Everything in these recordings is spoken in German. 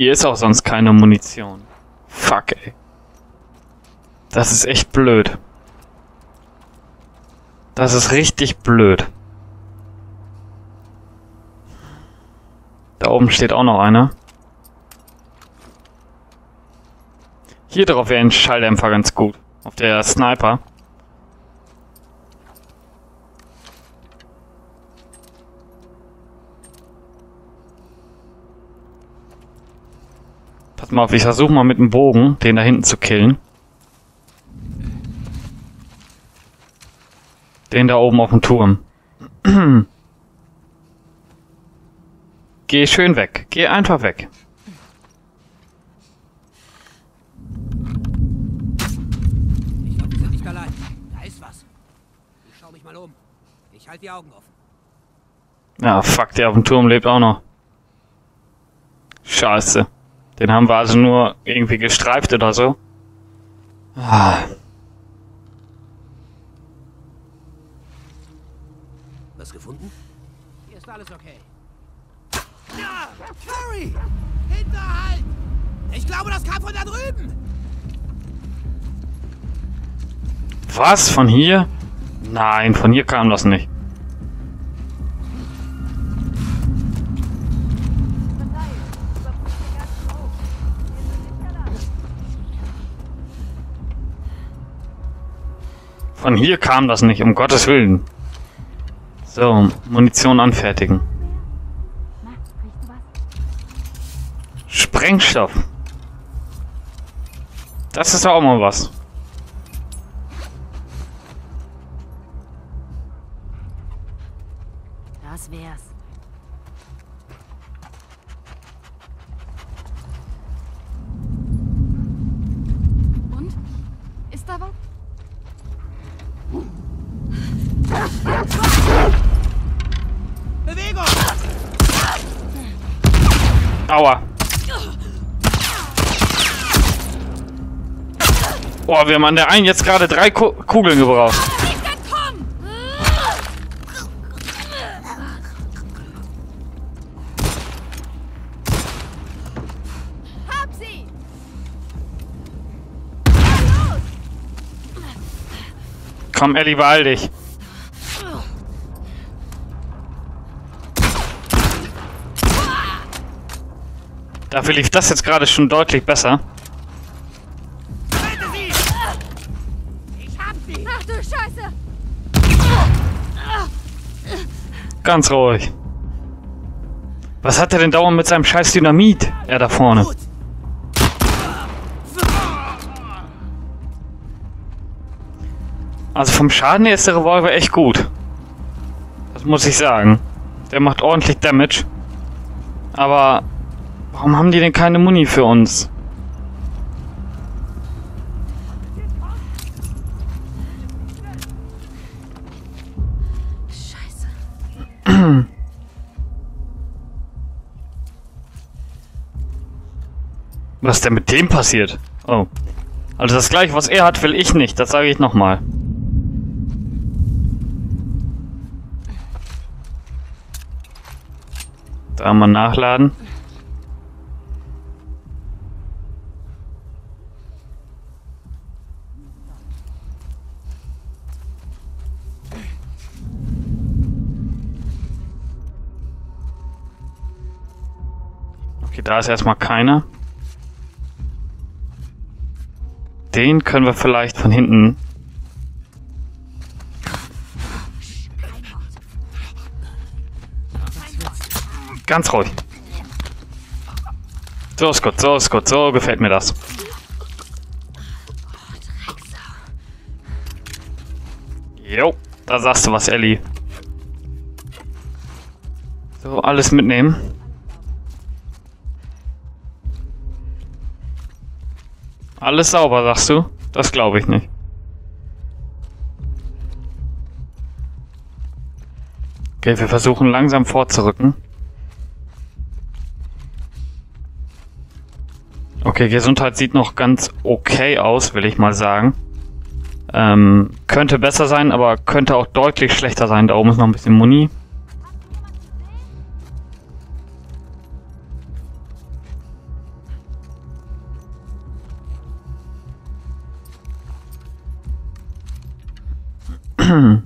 Hier ist auch sonst keine Munition. Fuck, ey. Das ist echt blöd. Das ist richtig blöd. Da oben steht auch noch einer. Hier drauf wäre ein Schalldämpfer ganz gut. Auf der Sniper. Pass mal auf, ich versuche mal mit dem Bogen, den da hinten zu killen. Den da oben auf dem Turm. Geh schön weg. Geh einfach weg. Ich glaube, wir sind nicht allein. Da ist was. Ich schau mich mal um. Ich halte die Augen offen. Ja, fuck, der auf dem Turm lebt auch noch. Scheiße. Den haben wir also nur irgendwie gestreift oder so. Ah. Was gefunden? Hier ist alles okay. Ja! Harry! Hinterhalt! Ich glaube, das kam von da drüben! Was? Von hier? Nein, von hier kam das nicht. Von hier kam das nicht, um Gottes Willen. So, Munition anfertigen. Sprengstoff. Das ist auch mal was. Aua. Boah, wir haben an der einen jetzt gerade drei Ku Kugeln gebraucht. Komm, Ellie, beeil dich. Dafür lief das jetzt gerade schon deutlich besser. Ach du Scheiße! Ganz ruhig. Was hat er denn dauernd mit seinem scheiß Dynamit? Er da vorne. Also vom Schaden her ist der Revolver echt gut. Das muss ich sagen. Der macht ordentlich Damage. Aber warum haben die denn keine Muni für uns? Scheiße. Was ist denn mit dem passiert? Oh. Also das gleiche, was er hat, will ich nicht. Das sage ich nochmal. Da mal nachladen. Da ist erstmal keiner. Den können wir vielleicht von hinten. Ganz ruhig. So ist gut, so ist gut, so gefällt mir das. Jo, da sagst du was, Ellie. So, alles mitnehmen. Alles sauber, sagst du? Das glaube ich nicht. Okay, wir versuchen langsam vorzurücken. Okay, Gesundheit sieht noch ganz okay aus, will ich mal sagen. Ähm, könnte besser sein, aber könnte auch deutlich schlechter sein. Da oben ist noch ein bisschen Muni.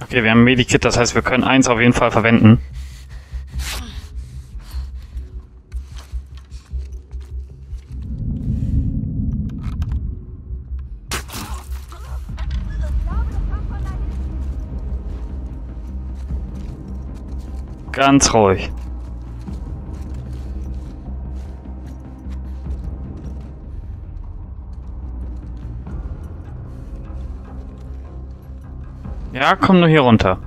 Okay, wir haben Medikit, das heißt, wir können eins auf jeden Fall verwenden. Ganz ruhig. Ja, komm nur hier runter.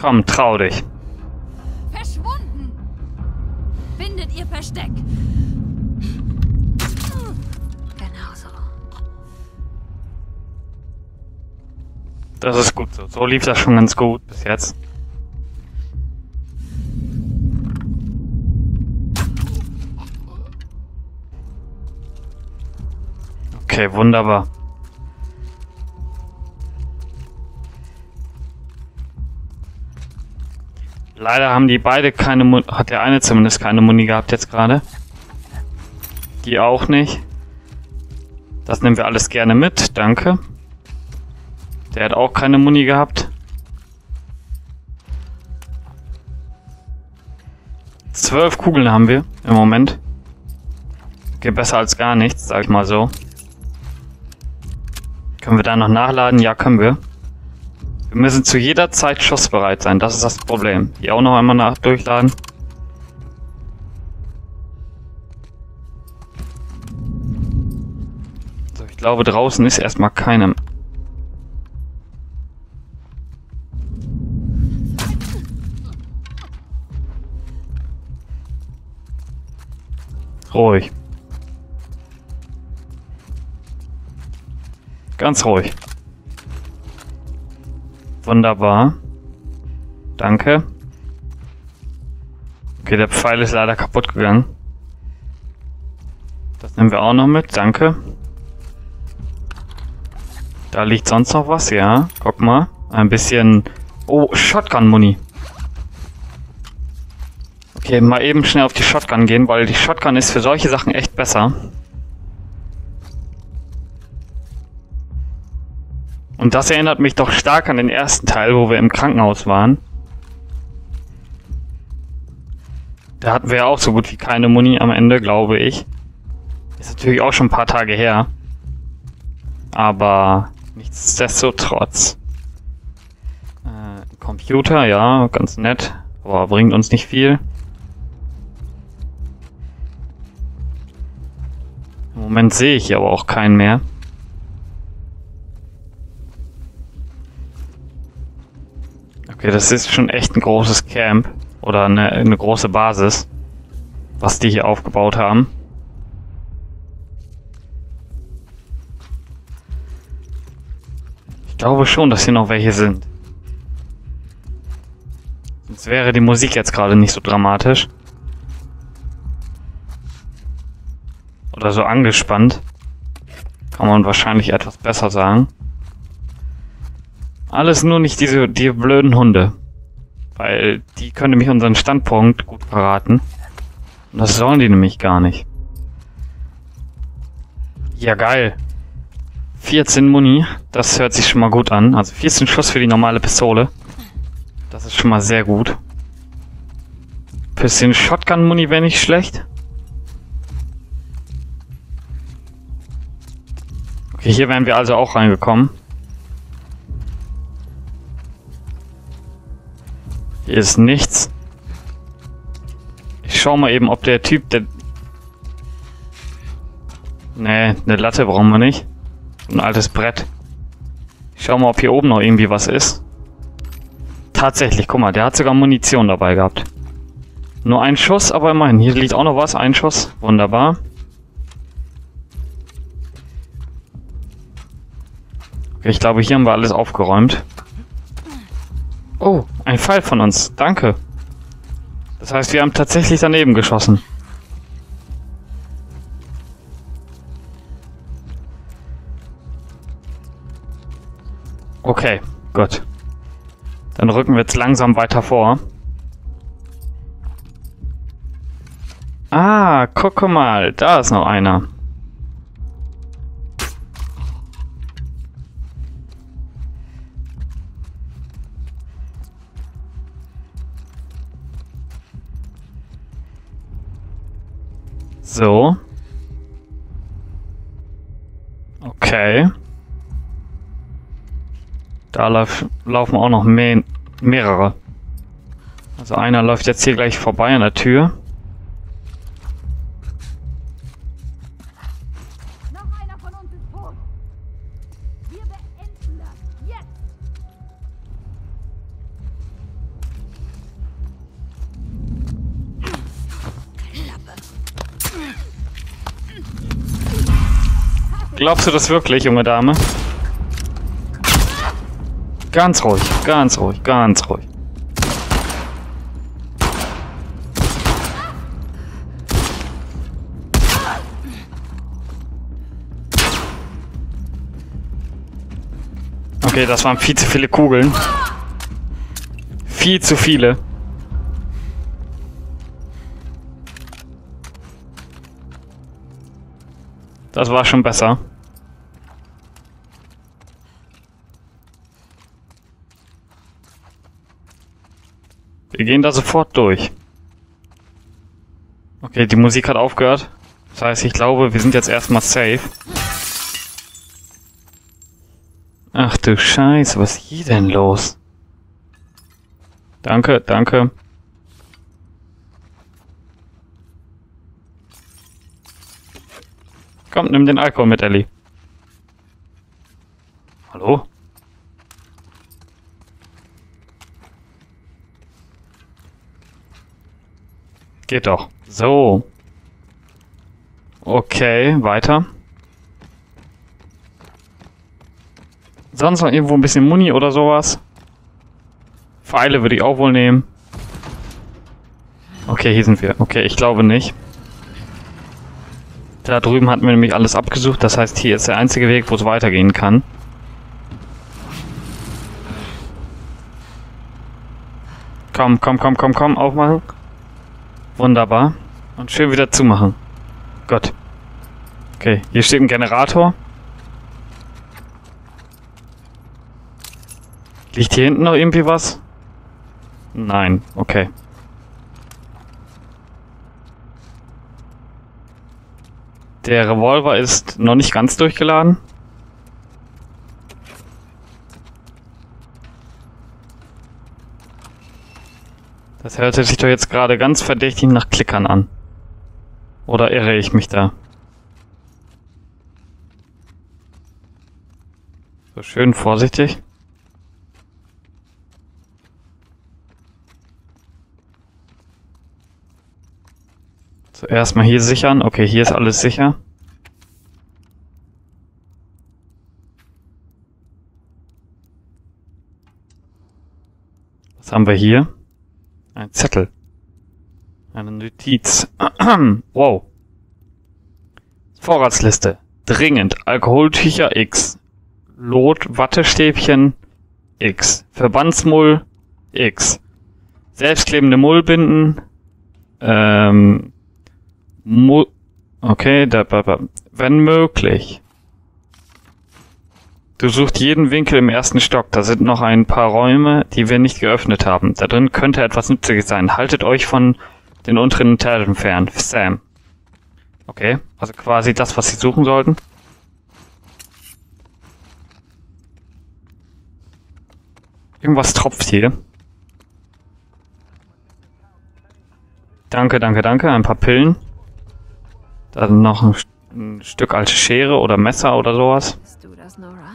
Komm, trau dich. Verschwunden! Findet ihr Versteck! Genau so. Das ist gut so. So lief das schon ganz gut bis jetzt. Okay, wunderbar. Leider haben die beide keine Muni, hat der eine zumindest keine Muni gehabt jetzt gerade. Die auch nicht. Das nehmen wir alles gerne mit, danke. Der hat auch keine Muni gehabt. Zwölf Kugeln haben wir im Moment. Geht besser als gar nichts, sag ich mal so. Können wir da noch nachladen? Ja, können wir. Wir müssen zu jeder Zeit schussbereit sein, das ist das Problem. Hier auch noch einmal nach durchladen. So, ich glaube draußen ist erstmal keinem. Ruhig. Ganz ruhig. Wunderbar. Danke. Okay, der Pfeil ist leider kaputt gegangen. Das nehmen wir auch noch mit, danke. Da liegt sonst noch was, ja. Guck mal. Ein bisschen... Oh, Shotgun-Muni. Okay, mal eben schnell auf die Shotgun gehen, weil die Shotgun ist für solche Sachen echt besser. Und das erinnert mich doch stark an den ersten Teil, wo wir im Krankenhaus waren. Da hatten wir ja auch so gut wie keine Muni am Ende, glaube ich. Ist natürlich auch schon ein paar Tage her. Aber nichtsdestotrotz. Äh, Computer, ja, ganz nett. Aber bringt uns nicht viel. Im Moment sehe ich aber auch keinen mehr. Okay, das ist schon echt ein großes Camp. Oder eine, eine große Basis. Was die hier aufgebaut haben. Ich glaube schon, dass hier noch welche sind. Sonst wäre die Musik jetzt gerade nicht so dramatisch. Oder so angespannt. Kann man wahrscheinlich etwas besser sagen. Alles nur nicht diese die blöden Hunde. Weil die können nämlich unseren Standpunkt gut verraten. Und das sollen die nämlich gar nicht. Ja, geil. 14 Muni, das hört sich schon mal gut an. Also 14 Schuss für die normale Pistole. Das ist schon mal sehr gut. Bisschen Shotgun-Muni wäre nicht schlecht. Okay, hier wären wir also auch reingekommen. Hier ist nichts. Ich schau mal eben, ob der Typ, der... Nee, eine Latte brauchen wir nicht. Ein altes Brett. Ich schau mal, ob hier oben noch irgendwie was ist. Tatsächlich, guck mal, der hat sogar Munition dabei gehabt. Nur ein Schuss, aber immerhin. Hier liegt auch noch was, ein Schuss. Wunderbar. Ich glaube, hier haben wir alles aufgeräumt. Oh, ein Pfeil von uns. Danke. Das heißt, wir haben tatsächlich daneben geschossen. Okay, gut. Dann rücken wir jetzt langsam weiter vor. Ah, guck mal, da ist noch einer. So. Okay. Da lauf, laufen auch noch mehr, mehrere. Also einer läuft jetzt hier gleich vorbei an der Tür. Glaubst du das wirklich, junge Dame? Ganz ruhig, ganz ruhig, ganz ruhig. Okay, das waren viel zu viele Kugeln. Viel zu viele. Das war schon besser. Wir gehen da sofort durch. Okay, die Musik hat aufgehört. Das heißt, ich glaube, wir sind jetzt erstmal safe. Ach du Scheiße, was ist hier denn los? Danke, danke. Komm, nimm den Alkohol mit, Ellie. Geht doch. So. Okay, weiter. Sonst noch irgendwo ein bisschen Muni oder sowas? Pfeile würde ich auch wohl nehmen. Okay, hier sind wir. Okay, ich glaube nicht. Da drüben hatten wir nämlich alles abgesucht. Das heißt, hier ist der einzige Weg, wo es weitergehen kann. Komm, komm, komm, komm, komm, aufmachen. Wunderbar. Und schön wieder zumachen. Gott. Okay, hier steht ein Generator. Liegt hier hinten noch irgendwie was? Nein, okay. Der Revolver ist noch nicht ganz durchgeladen. Das hörte sich doch jetzt gerade ganz verdächtig nach Klickern an. Oder irre ich mich da? So schön vorsichtig. Zuerst mal hier sichern. Okay, hier ist alles sicher. Was haben wir hier? Ein Zettel. Eine Notiz. wow. Vorratsliste. Dringend. Alkoholtücher X. Lot Wattestäbchen X. Verbandsmull X. Selbstklebende Mullbinden. Ähm, Mu okay, da, da, da. wenn möglich. Du suchst jeden Winkel im ersten Stock. Da sind noch ein paar Räume, die wir nicht geöffnet haben. Da drin könnte etwas Nützliches sein. Haltet euch von den unteren Etagen fern. Sam. Okay, also quasi das, was sie suchen sollten. Irgendwas tropft hier. Danke, danke, danke. Ein paar Pillen. Dann noch ein, ein Stück alte Schere oder Messer oder sowas. Du das, Nora?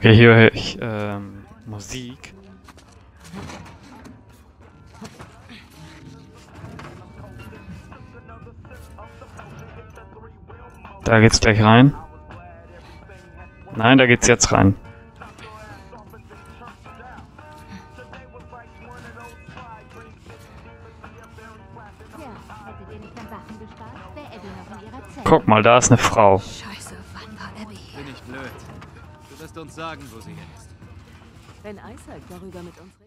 Okay, hier höre ich ähm, Musik. Da geht's gleich rein. Nein, da geht's jetzt rein. Zelle. Guck mal, da ist eine Frau. Uns sagen, wo sie hin ist. Wenn Isaac darüber mit uns redet.